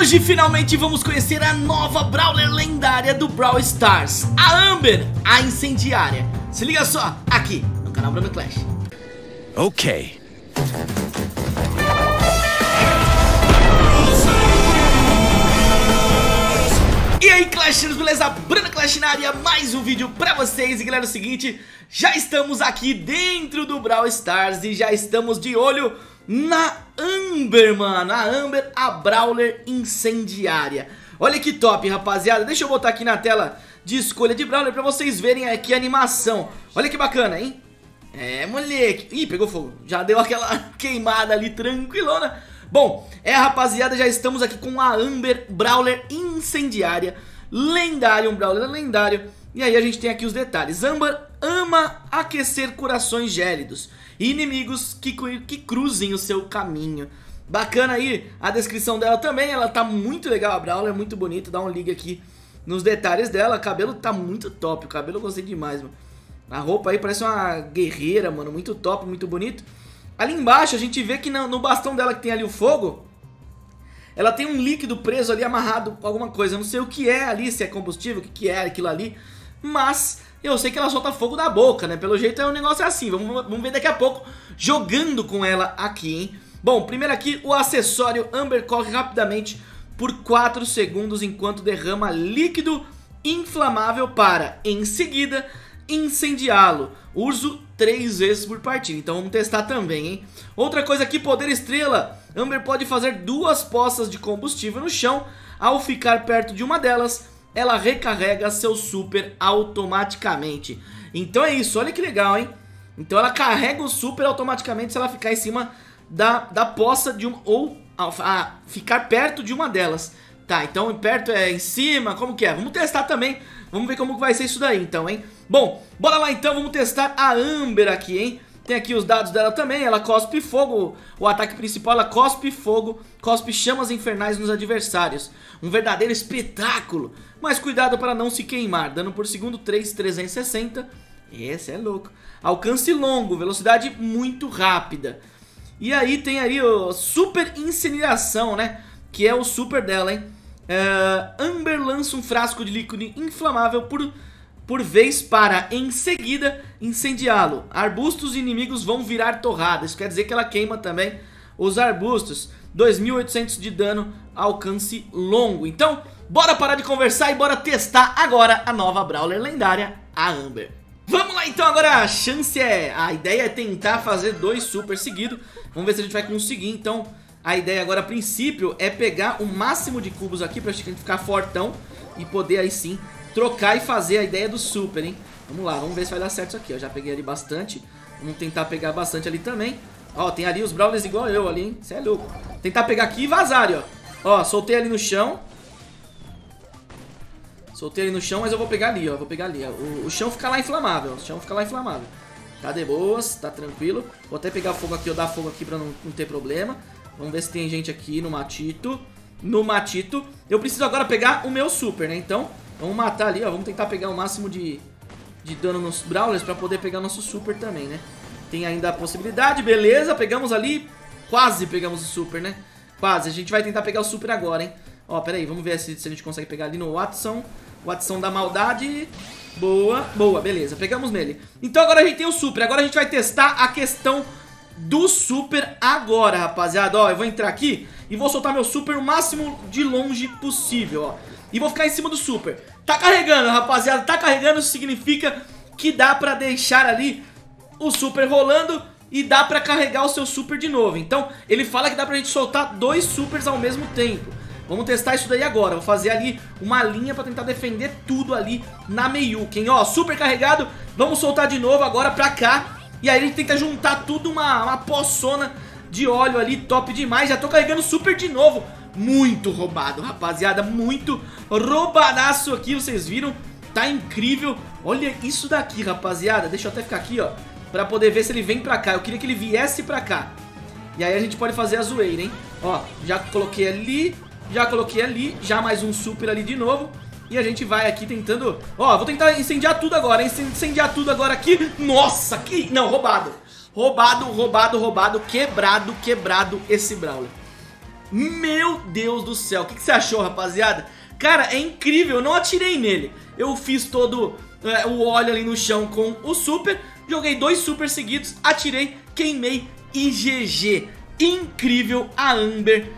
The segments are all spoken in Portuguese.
Hoje finalmente vamos conhecer a nova Brawler lendária do Brawl Stars, a Amber, a incendiária. Se liga só, aqui no canal Bruno Clash. Ok. E aí Clashers, beleza? Bruno Clash na área, mais um vídeo pra vocês E galera, é o seguinte, já estamos aqui dentro do Brawl Stars E já estamos de olho na Amber, mano. A Amber, a Brawler incendiária. Olha que top, rapaziada. Deixa eu botar aqui na tela de escolha de Brawler pra vocês verem aqui a animação. Olha que bacana, hein? É, moleque. Ih, pegou fogo. Já deu aquela queimada ali, tranquilona. Bom, é rapaziada, já estamos aqui com a Amber Brawler Incendiária. Lendário, um Brawler lendário. E aí a gente tem aqui os detalhes. Amber ama aquecer corações gélidos E inimigos que, que cruzem o seu caminho Bacana aí a descrição dela também Ela tá muito legal, a Brawler, muito bonita Dá um liga aqui nos detalhes dela O cabelo tá muito top, o cabelo eu gostei demais, mano A roupa aí parece uma guerreira, mano Muito top, muito bonito Ali embaixo a gente vê que no, bastão dela que tem ali o fogo, ela tem um líquido preso ali amarrado com alguma coisa. Eu não sei o que é ali, se é combustível, o que é aquilo ali. Mas eu sei que ela solta fogo da boca, né? Pelo jeito é um negócio assim. Vamos, vamos ver daqui a pouco jogando com ela aqui, hein? Bom, primeiro aqui o acessório Amber corre rapidamente por 4 segundos enquanto derrama líquido inflamável para, em seguida, incendiá-lo. Uso três vezes por partida, então vamos testar também, hein? Outra coisa aqui, poder estrela. Amber pode fazer duas poças de combustível no chão. Ao ficar perto de uma delas, ela recarrega seu super automaticamente. Então é isso, olha que legal, hein? Então ela carrega o super automaticamente se ela ficar em cima da, da poça de um... ou a, a, ficar perto de uma delas. Tá, então perto é em cima, como que é? Vamos testar também Vamos ver como vai ser isso daí então, hein? Bom, bora lá então, vamos testar a Amber aqui, hein? Tem aqui os dados dela também, ela cospe fogo, o ataque principal, ela cospe fogo, cospe chamas infernais nos adversários. Um verdadeiro espetáculo, mas cuidado para não se queimar, dano por segundo 3,360, esse é louco. Alcance longo, velocidade muito rápida. E aí tem aí o super incineração, né? Que é o super dela, hein? Uh, Amber lança um frasco de líquido inflamável por, por vez para, em seguida, incendiá-lo. Arbustos inimigos vão virar torrada. Isso quer dizer que ela queima também os arbustos. 2.800 de dano, alcance longo. Então, bora parar de conversar e bora testar agora a nova Brawler lendária, a Amber. Vamos lá então, agora a chance é... A ideia é tentar fazer dois super seguidos. Vamos ver se a gente vai conseguir, então... A ideia agora, a princípio, é pegar o máximo de cubos aqui pra gente ficar fortão e poder aí sim trocar e fazer a ideia do super, hein? Vamos lá, vamos ver se vai dar certo isso aqui, ó. Já peguei ali bastante. Vamos tentar pegar bastante ali também. Ó, tem ali os Brawlers igual eu ali, hein? Você é louco. Tentar pegar aqui e vazar, ó. Ó, soltei ali no chão. Soltei ali no chão, mas eu vou pegar ali, ó. Vou pegar ali. O, o chão fica lá inflamável. O chão fica lá inflamável. Tá de boas, tá tranquilo. Vou até pegar fogo aqui, eu dar fogo aqui pra não, não ter problema. Vamos ver se tem gente aqui no matito. No matito. Eu preciso agora pegar o meu super, né? Então, vamos matar ali, ó. Vamos tentar pegar o máximo de, de dano nos Brawlers pra poder pegar nosso super também, né? Tem ainda a possibilidade, beleza. Pegamos ali. Quase pegamos o super, né? Quase. A gente vai tentar pegar o super agora, hein? Ó, pera aí. Vamos ver se, se a gente consegue pegar ali no Watson. Watson da maldade. Boa, boa, beleza. Pegamos nele. Então agora a gente tem o super. Agora a gente vai testar a questão do super agora, rapaziada. Ó, eu vou entrar aqui e vou soltar meu super o máximo de longe possível, ó. E vou ficar em cima do super. Tá carregando, rapaziada. Tá carregando significa que dá pra deixar ali o super rolando e dá pra carregar o seu super de novo. Então, ele fala que dá pra gente soltar dois supers ao mesmo tempo. Vamos testar isso daí agora. Vou fazer ali uma linha pra tentar defender tudo ali na Meiuken. Ó, super carregado. Vamos soltar de novo agora pra cá. E aí a gente tenta juntar tudo uma, uma poçona de óleo ali, top demais. Já tô carregando super de novo. Muito roubado, rapaziada, muito roubadaço aqui, vocês viram? Tá incrível. Olha isso daqui, rapaziada. Deixa eu até ficar aqui, ó, pra poder ver se ele vem pra cá. Eu queria que ele viesse pra cá. E aí a gente pode fazer a zoeira, hein? Ó, já coloquei ali, já coloquei ali, já mais um super ali de novo. E a gente vai aqui tentando... Ó, vou tentar incendiar tudo agora, hein? Incendiar tudo agora aqui. Nossa, que... Não, roubado. Roubado, roubado, roubado. Quebrado, quebrado esse Brawler. Meu Deus do céu, o que, que você achou, rapaziada? Cara, é incrível, eu não atirei nele. Eu fiz todo é, o óleo ali no chão com o super, joguei dois super seguidos, atirei, queimei e GG. Incrível a Amber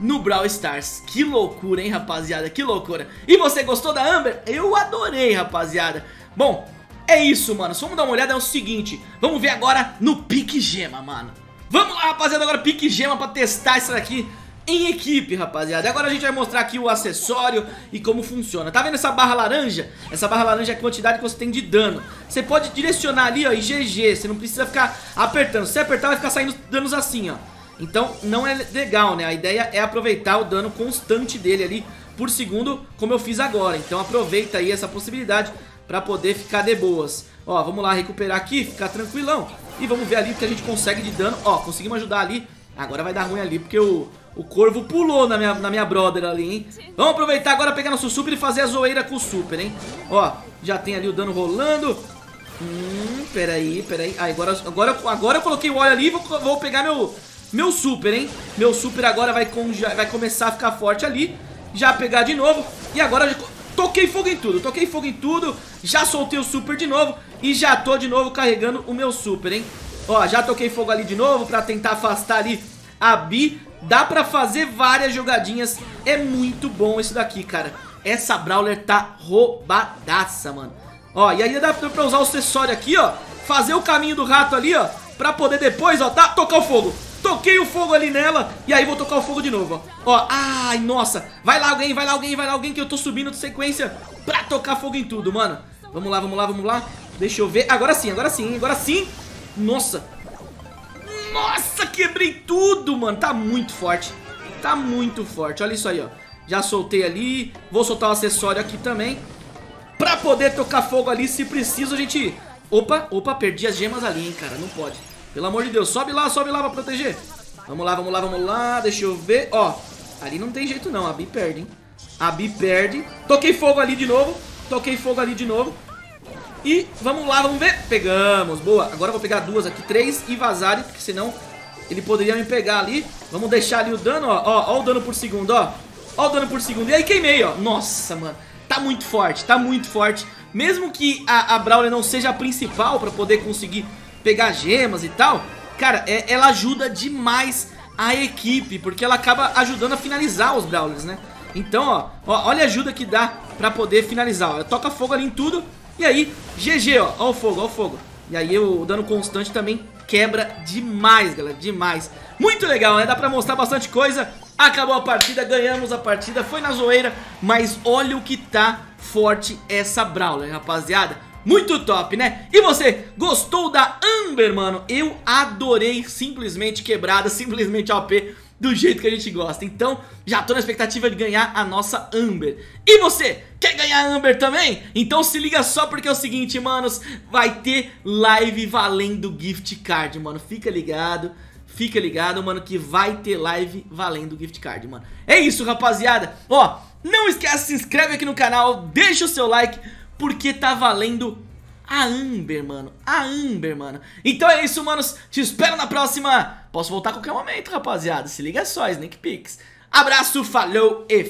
no Brawl Stars. Que loucura, hein, rapaziada? Que loucura. E você gostou da Amber? Eu adorei, rapaziada. Bom, é isso, mano. Se vamos dar uma olhada, é o seguinte. Vamos ver agora no Pique Gema, mano. Vamos lá, rapaziada, agora Pique Gema pra testar isso daqui em equipe, rapaziada. Agora a gente vai mostrar aqui o acessório e como funciona. Tá vendo essa barra laranja? Essa barra laranja é a quantidade que você tem de dano. Você pode direcionar ali, ó, e GG. Você não precisa ficar apertando. Se apertar, vai ficar saindo danos assim, ó. Então não é legal, né? A ideia é aproveitar o dano constante dele ali por segundo, como eu fiz agora. Então aproveita aí essa possibilidade pra poder ficar de boas. Ó, vamos lá recuperar aqui, ficar tranquilão. E vamos ver ali o que a gente consegue de dano. Ó, conseguimos ajudar ali. Agora vai dar ruim ali, porque o, o corvo pulou na minha, na minha brother ali, hein? Vamos aproveitar agora, pegar nosso super e fazer a zoeira com o super, hein? Ó, já tem ali o dano rolando. Hum, peraí, peraí. Ah, agora, agora, agora eu coloquei o óleo ali e vou, vou pegar meu, meu super, hein? Meu super agora vai, com, já, vai começar a ficar forte ali. Já pegar de novo. E agora toquei fogo em tudo. Toquei fogo em tudo. Já soltei o super de novo. E já tô de novo carregando o meu super, hein? Ó, já toquei fogo ali de novo pra tentar afastar ali a Bi. Dá pra fazer várias jogadinhas. É muito bom isso daqui, cara. Essa Brawler tá roubadaça, mano. Ó, e ainda dá pra usar o acessório aqui, ó. Fazer o caminho do rato ali, ó. Pra poder depois, ó, tá? Tocar o fogo. Toquei o fogo ali nela e aí vou tocar o fogo de novo, ó. Ó, ai, nossa. Vai lá alguém, vai lá alguém, vai lá alguém que eu tô subindo de sequência pra tocar fogo em tudo, mano. Vamos lá, vamos lá, vamos lá. Deixa eu ver. Agora sim, agora sim, agora sim. Nossa. Nossa, quebrei tudo, mano. Tá muito forte. Tá muito forte. Olha isso aí, ó. Já soltei ali. Vou soltar o acessório aqui também. Pra poder tocar fogo ali, se preciso, a gente... Opa, opa, perdi as gemas ali, hein, cara. Não pode. Pelo amor de Deus, sobe lá, sobe lá pra proteger. Vamos lá, vamos lá, vamos lá. Deixa eu ver. Ó, ali não tem jeito não. A Bi perde, hein. A Bi perde. Toquei fogo ali de novo. Toquei fogo ali de novo. E vamos lá, vamos ver. Pegamos, boa. Agora eu vou pegar duas aqui, três e vazarem, porque senão ele poderia me pegar ali. Vamos deixar ali o dano, ó. Ó, ó o dano por segundo, ó. Ó o dano por segundo. E aí queimei, ó. Nossa, mano. Tá muito forte, tá muito forte. Mesmo que a, a Brawler não seja a principal pra poder conseguir pegar gemas e tal, cara, é, ela ajuda demais a equipe, porque ela acaba ajudando a finalizar os Brawlers, né? Então, ó, ó olha a ajuda que dá pra poder finalizar, ó. Toca fogo ali em tudo e aí, GG, ó, ó o fogo, ó o fogo. E aí o dano constante também quebra demais, galera, demais. Muito legal, né? Dá pra mostrar bastante coisa. Acabou a partida, ganhamos a partida, foi na zoeira, mas olha o que tá forte essa Brawler, rapaziada. Muito top, né? E você, gostou da Amber, mano? Eu adorei, simplesmente quebrada, simplesmente OP do jeito que a gente gosta. Então, já tô na expectativa de ganhar a nossa Amber. E você, quer ganhar a Amber também? Então se liga só porque é o seguinte, manos, vai ter live valendo gift card, mano. Fica ligado. Fica ligado, mano, que vai ter live valendo gift card, mano. É isso, rapaziada. Ó, não esquece, se inscreve aqui no canal, deixa o seu like, porque tá valendo a Amber, mano. A Amber, mano. Então é isso, manos. Te espero na próxima. Posso voltar a qualquer momento, rapaziada. Se liga só, Snake Pix. Abraço, falou e